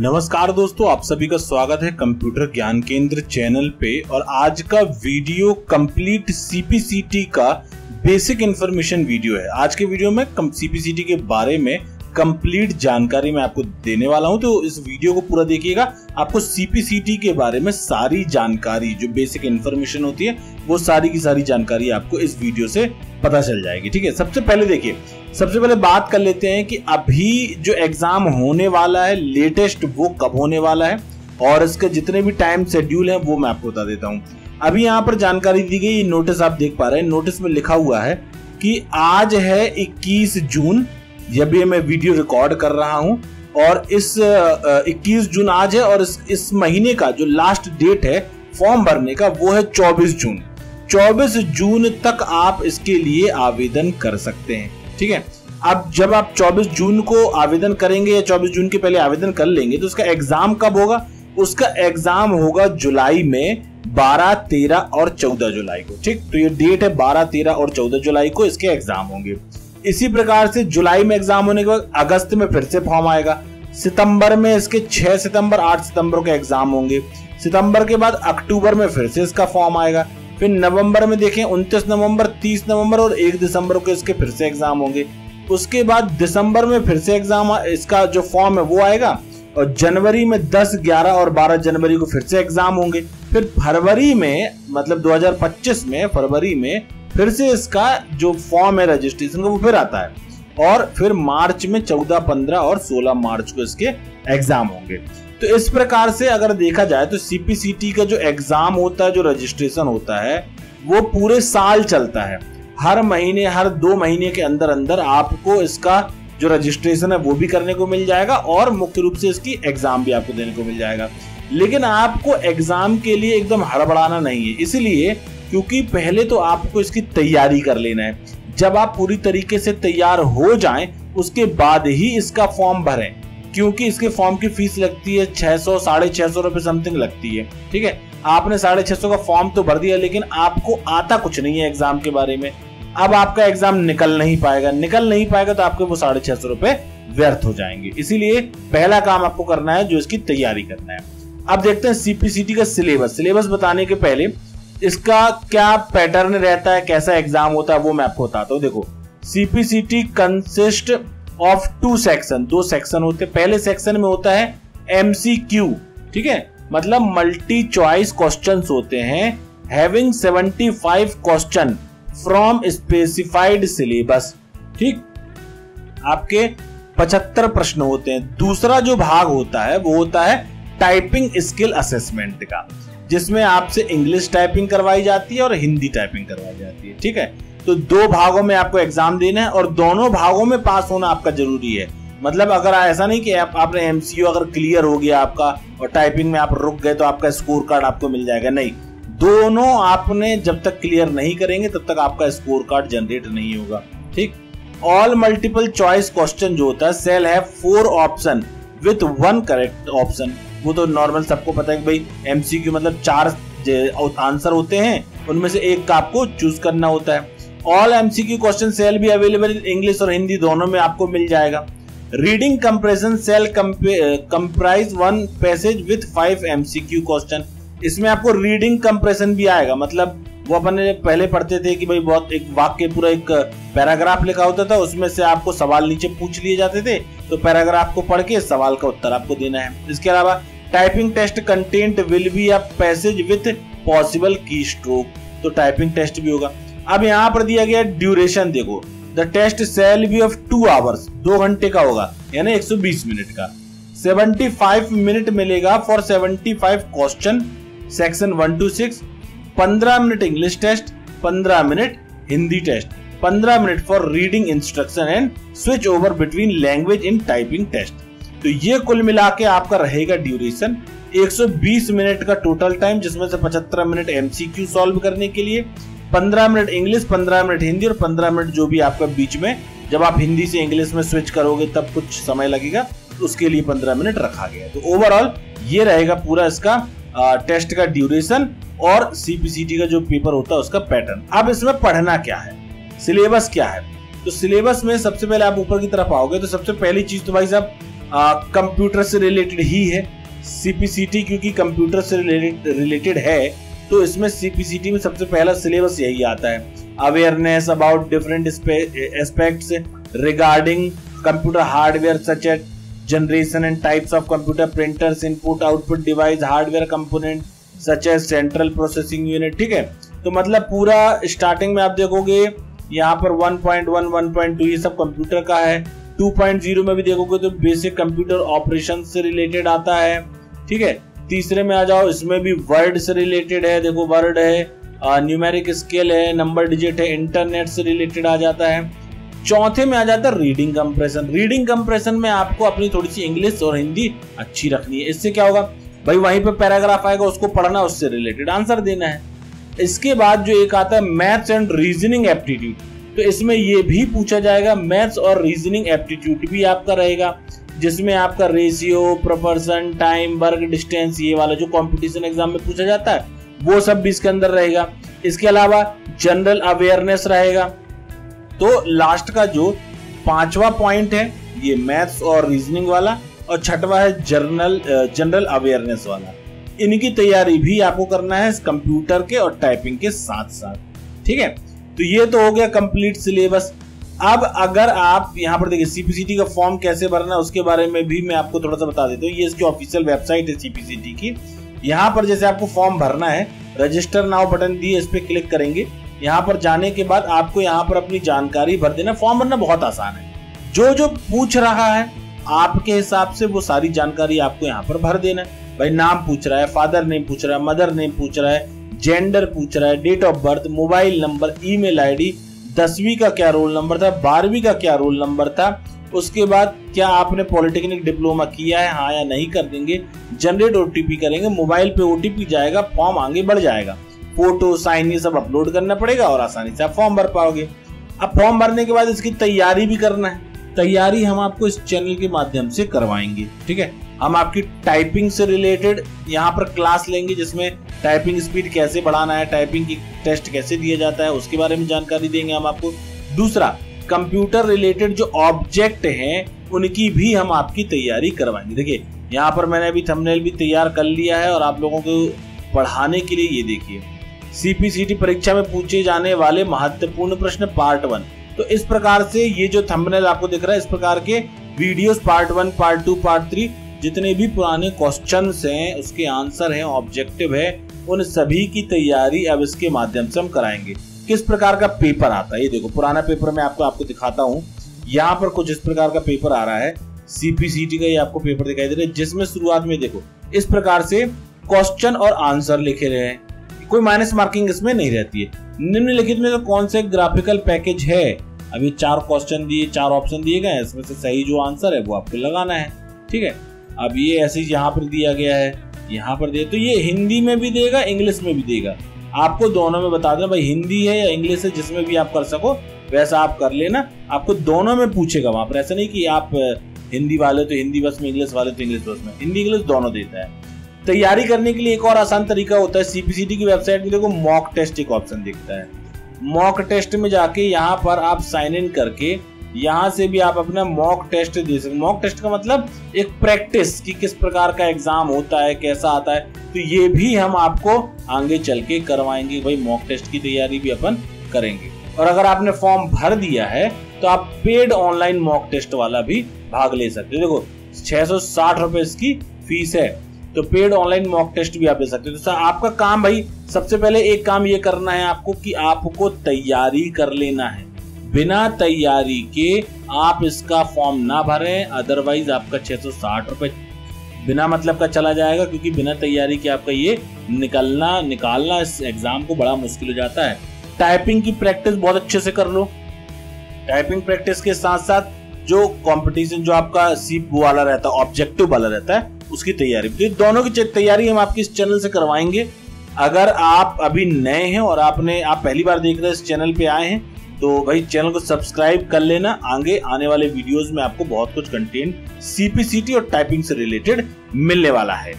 नमस्कार दोस्तों, आप सभी का स्वागत है कंप्यूटर ज्ञान केंद्र चैनल पे और आज का वीडियो कंप्लीट सीपीसीटी का बेसिक इन्फॉर्मेशन वीडियो है। आज के वीडियो में सीपीसीटी के बारे में कंप्लीट जानकारी मैं आपको देने वाला हूँ तो इस वीडियो को पूरा देखिएगा। आपको सीपीसीटी के बारे में सारी जानकारी, जो बेसिक इन्फॉर्मेशन होती है, वो सारी की सारी जानकारी आपको इस वीडियो से पता चल जाएगी, ठीक है? सबसे पहले देखिए, सबसे पहले बात कर लेते हैं कि अभी जो एग्ज़ाम होने वाला है लेटेस्ट वो कब होने वाला है, और इसके जितने भी टाइम शेड्यूल है, वो मैं आपको बता देता हूँ। अभी यहाँ पर जानकारी दी गई नोटिस आप देख पा रहे हैं नोटिस में लिखा हुआ है कि आज है 21 जून जब भी मैं वीडियो रिकॉर्ड कर रहा हूँ और इस 21 जून आज है और इस इस महीने का जो लास्ट डेट है फॉर्म भरने का वो है 24 जून। 24 जून तक आप इसके लिए आवेदन कर सकते हैं ठीक है? अब जब आप 24 जून को आवेदन करेंगे या 24 जून के पहले आवेदन कर लेंगे तो उसका एग्ज़ाम कब होगा? उसका एग्ज़ाम होगा जुलाई में 12, 13 और 14 जुलाई को ठीक? तो ये डेट है 12, 13 और 14 जुलाई को इसके एग्ज़ाम होंगे। इसी प्रकार से जुलाई में एग्ज़ाम होने के बाद अगस्त में फिर से फॉर्म आएगा। सितंबर में इसके 6 सितंबर 8 सितंबर के एग्ज़ाम होंगे। सितंबर के बाद अक्टूबर में फिर से इसका फॉर्म आएगा। फिर नवंबर में देखें उनतीस नवंबर 30 नवंबर और 1 दिसंबर को इसके फिर से एग्ज़ाम होंगे। उसके बाद दिसंबर में फिर से एग्ज़ाम इसका जो फॉर्म है वो आएगा और जनवरी में 10, 11 और 12 जनवरी को फिर से एग्ज़ाम होंगे। फिर फरवरी में मतलब 2025 में फरवरी में फिर से इसका जो फॉर्म है रजिस्ट्रेशन का वो फिर आता है। और फिर मार्च में 14, 15 और 16 मार्च को इसके एग्ज़ाम होंगे। तो इस प्रकार से अगर देखा जाए तो सीपीसीटी का जो एग्ज़ाम होता है जो रजिस्ट्रेशन होता है वो पूरे साल चलता है। हर महीने हर दो महीने के अंदर अंदर आपको इसका जो रजिस्ट्रेशन है वो भी करने को मिल जाएगा और मुख्य रूप से इसकी एग्ज़ाम भी आपको देने को मिल जाएगा। लेकिन आपको एग्ज़ाम के लिए एकदम हड़बड़ाना नहीं है। इसलिए क्योंकि पहले तो आपको इसकी तैयारी कर लेना है। जब आप पूरी तरीके से तैयार हो जाएँ, उसके बाद ही इसका फॉर्म भरें। क्योंकि इसके फॉर्म की फ़ीस लगती है छह सौ, साढ़े छह सौ रुपए समथिंग लगती है। ठीक है? आपने साढ़े छह सौ का फॉर्म तो भर दिया, लेकिन आपको आता कुछ नहीं है एग्ज़ाम के बारे में। अब आपका एग्ज़ाम निकल नहीं पाएगा। निकल नहीं पाएगा तो आपके वो साढ़े छह सौ रुपए व्यर्थ हो जाएँगे। इसीलिए पहला काम आपको करना है, जो इसकी तैयारी करना है। अब देखते हैं सीपीसीटी का सिलेबस सिलेबस बताने के पहले, इसका क्या पैटर्न रहता है, कैसा एग्ज़ाम होता है, वो मैं आपको बताता हूँ। देखो CPCT consist of two section दो सेक्शन होते हैं। पहले सेक्शन में होता है एमसीक्यू ठीक है? मतलब मल्टी चॉइस क्वेश्चन होते हैं having 75 question from specified syllabus ठीक? आपके 75 प्रश्न होते हैं। दूसरा जो भाग होता है, वो होता है टाइपिंग स्किल असेसमेंट का जिसमें आपसे इंग्लिश टाइपिंग करवाई जाती है और हिंदी टाइपिंग करवाई जाती है ठीक है? तो दो भागों में आपको एग्ज़ाम देना है और दोनों भागों में पास होना आपका ज़रूरी है। मतलब अगर ऐसा नहीं कि आप, आपने एमसीयू अगर क्लियर हो गया आपका और टाइपिंग में आप रुक गए तो आपका स्कोर कार्ड आपको मिल जाएगा। नहीं दोनों आपने जब तक क्लियर नहीं करेंगे तब तक आपका स्कोर कार्ड जनरेट नहीं होगा ठीक? ऑल मल्टीपल चॉइस क्वेश्चन जो होता है सेल है four option with one correct option वो तो नॉर्मल सबको पता है कि भाई एमसीक्यू मतलब चार आंसर होते हैं, उनमें से एक का आपको चूज़ करना होता है। ऑल एमसीक्यू क्वेश्चन सेल भी अवेलेबल इंग्लिश और हिंदी दोनों में आपको मिल जाएगा। Reading comprehension shall comprise one passage with five MCQ question इसमें आपको रीडिंग कंप्रेशन भी आएगा। मतलब वो अपन पहले पढ़ते थे कि भाई बहुत एक वाक्य पूरा एक पैराग्राफ लिखा होता था, उसमें से आपको सवाल नीचे पूछ लिए जाते थे। तो पैराग्राफ को पढ़ के सवाल का उत्तर आपको देना है। इसके अलावा typing test content will be a passage with possible keystroke तो टाइपिंग टेस्ट भी होगा। अब यहाँ पर दिया गया ड्यूरेशन देखो। The test shall be of two hours दो घंटे का होगा, यानी 120 मिनट का। 75 मिनट मिलेगा for 75 question section one two six पंद्रह मिनट इंग्लिश टेस्ट पंद्रह मिनट हिंदी टेस्ट पंद्रह minute for reading instruction and switch over between language in typing test तो ये कुल मिला के आपका रहेगा ड्यूरेशन 120 मिनट का टोटल टाइम जिसमें से 75 मिनट एमसीक्यू सॉल्व करने के लिए 15 मिनट इंग्लिश 15 मिनट हिंदी और 15 मिनट जो भी आपका बीच में जब आप हिंदी से इंग्लिश में स्विच करोगे तब कुछ समय लगेगा उसके लिए 15 मिनट रखा गया तो ओवरऑल ये रहेगा पूरा इसका आ, टेस्ट का ड्यूरेशन और सीपीसीटी का जो पेपर होता है उसका पैटर्न अब इसमें पढ़ना क्या है? सिलेबस क्या है? तो सिलेबस में सबसे पहले आप ऊपर की तरफ़ आओगे तो सबसे पहली चीज़ तो भाई साहब कंप्यूटर से रिलेटेड ही है। सीपीसीटी क्योंकि कंप्यूटर से रिलेटेड है तो इसमें सीपीसीटी में सबसे पहला सिलेबस यही आता है। Awareness about different aspects regarding computer hardware such at generation and types of computer printers input output device hardware component such as central processing unit ठीक है? तो मतलब पूरा स्टार्टिंग में आप देखोगे यहाँ पर 1.1 1.2 ये सब कंप्यूटर का है। 2.0 में भी देखोगे तो बेसिक कंप्यूटर ऑपरेशन से रिलेटेड आता है। ठीक है? तीसरे में आ जाओ, इसमें भी वर्ड से रिलेटेड है। देखो वर्ड है न्यूमेरिक स्केल है नंबर डिजिट है इंटरनेट से रिलेटेड आ जाता है। चौथे में आ जाता है रीडिंग कंप्रेशन रीडिंग कंप्रेशन में आपको अपनी थोड़ी सी इंग्लिश और हिंदी अच्छी रखनी है। इससे क्या होगा? भाई, वहीं पे पैराग्राफ आएगा, उसको पढ़ना, उससे रिलेटेड आंसर देना है। इसके बाद जो एक आता है मैथ्स एंड रीजनिंग एप्टीट्यूड तो इसमें ये भी पूछा जाएगा मैथ्स और रीजनिंग एप्टीट्यूड भी आपका रहेगा, जिसमें आपका ratio proportion time work distance ये वाला जो कंपटीशन एग्ज़ाम में पूछा जाता है, वो सब भी इसके अंदर रहेगा। इसके अलावा जनरल अवेयरनेस रहेगा। तो लास्ट का जो पांचवा पॉइंट है, ये मैथ्स और रीजनिंग वाला, और छठवा है जर्नल जनरल अवेयरनेस वाला। इनकी तैयारी भी आपको करना है कंप्यूटर के और टाइपिंग के साथ साथ। ठीक है? तो ये तो हो गया कंप्लीट सिलेबस। अब अगर आप यहाँ पर देखिए सीपीसीटी का फॉर्म कैसे भरना है, उसके बारे में भी मैं आपको थोड़ा सा बता देता हूँ। ये इसकी ऑफिशियल वेबसाइट है सीपीसीटी की। यहाँ पर जैसे आपको फॉर्म भरना है रजिस्टर नाउ बटन दिए इस पर क्लिक करेंगे। यहाँ पर जाने के बाद आपको यहाँ पर अपनी जानकारी भर देना। फॉर्म भरना बहुत आसान है। जो जो पूछ रहा है, आपके हिसाब से वो सारी जानकारी आपको यहाँ पर भर देना है। भाई नाम पूछ रहा है फादर नेम पूछ रहा है मदर नेम पूछ रहा है जेंडर पूछ रहा है date of birth mobile number email ID दसवीं का क्या रोल नंबर था, बारहवीं का क्या रोल नंबर था, उसके बाद क्या आपने पॉलिटेक्निक डिप्लोमा किया है हाँ या नहीं कर देंगे जनरेट ओटीपी करेंगे मोबाइल पे ओटीपी जाएगा फॉर्म आगे बढ़ जाएगा। फ़ोटो साइन ये सब अपलोड करना पड़ेगा और आसानी से आप फॉर्म भर पाओगे। अब फॉर्म भरने के बाद इसकी तैयारी भी करना है। तैयारी हम आपको इस चैनल के माध्यम से करवाएँगे, ठीक है? हम आपकी टाइपिंग से रिलेटेड यहाँ पर क्लास लेंगे जिसमें टाइपिंग स्पीड कैसे बढ़ाना है टाइपिंग की टेस्ट कैसे दिया जाता है, उसके बारे में जानकारी देंगे हम आपको। दूसरा कंप्यूटर रिलेटेड जो ऑब्जेक्ट हैं, उनकी भी हम आपकी तैयारी करवाएँगे। देखिए, यहाँ पर मैंने अभी थंबनेल भी तैयार कर लिया है और आप लोगों को पढ़ाने के लिए ये देखिए। सीपीसीटी परीक्षा में पूछे जाने वाले महत्वपूर्ण प्रश्न पार्ट वन तो इस प्रकार से ये जो थंबनेल आपको दिख रहा है, इस प्रकार के videos part one part two part three जितने भी पुराने क्वेश्चन हैं, उसके आंसर हैं ऑब्जेक्टिव है, उन सभी की तैयारी अब इसके माध्यम से हम कराएँगे। किस प्रकार का पेपर आता है? ये देखो, पुराना पेपर मैं आपको आपको दिखाता हूँ। यहाँ पर कुछ इस प्रकार का पेपर आ रहा है। सीपीसीटी का ये आपको पेपर दिखाई दे रहा है, जिसमें शुरुआत में देखो, इस प्रकार से क्वेश्चन और आंसर लिखे रहे हैं। कोई माइनस मार्किंग इसमें नहीं रहती है। निम्नलिखित में तो कौन से ग्राफिकल पैकेज है? अभी चार क्वेश्चन दिए, चार ऑप्शन दिए गए इसमें से सही जो आंसर है, वो आपको लगाना है। ठीक है? अब ये ऐसे ही यहाँ पर दिया गया है, यहाँ पर दे तो ये हिंदी में भी देगा, इंग्लिश में भी देगा। आपको दोनों में बता दें भाई हिंदी है या इंग्लिश है, जिसमें भी आप कर सको, वैसा आप कर लेना। आपको दोनों में पूछेगा वहाँ पर, ऐसा नहीं कि आप हिंदी वाले तो हिंदी बस में, इंग्लिश वाले तो इंग्लिश बस में। हिंदी इंग्लिश दोनों देता है। तैयारी करने के लिए एक और आसान तरीका होता है सीपीसीटी की वेबसाइट में देखो मॉक टेस्ट एक ऑप्शन दिखता है। मॉक टेस्ट में जाके यहाँ पर आप साइन इन करके यहाँ से भी आप अपना मॉक टेस्ट दे सकते मॉक टेस्ट का मतलब एक प्रैक्टिस कि किस प्रकार का एग्ज़ाम होता है, कैसा आता है तो ये भी हम आपको आगे चल के करवाएँगे। भाई मॉक टेस्ट की तैयारी भी अपन करेंगे। और अगर आपने फॉर्म भर दिया है तो आप पेड ऑनलाइन मॉक टेस्ट वाला भी भाग ले सकते हो। देखो, छह सौ साठ रुपए इसकी फ़ीस है तो पेड ऑनलाइन मॉक टेस्ट भी आप ले सकते हो। तो सर, आपका काम भाई, सबसे पहले एक काम ये करना है आपको कि आपको तैयारी कर लेना है। बिना तैयारी के आप इसका फॉर्म ना भरें अदरवाइज़ आपका छह सौ साठ रुपए बिना मतलब का चला जाएगा, क्योंकि बिना तैयारी के आपका ये निकलना, निकालना इस एग्ज़ाम को बड़ा मुश्किल हो जाता है। टाइपिंग की प्रैक्टिस बहुत अच्छे से कर लो। टाइपिंग प्रैक्टिस के साथ साथ जो कंपटीशन जो आपका सीप वाला रहता है ऑब्जेक्टिव वाला रहता है, उसकी तैयारी तो दोनों की तैयारी हम आपकी इस चैनल से करवाएँगे। अगर आप अभी नए हैं और आपने, आप पहली बार देख रहे हैं इस चैनल पे आए हैं तो भाई चैनल को सब्सक्राइब कर लेना। आगे आने वाले वीडियोस में आपको बहुत कुछ कंटेंट सीपीसीटी और टाइपिंग से रिलेटेड मिलने वाला है।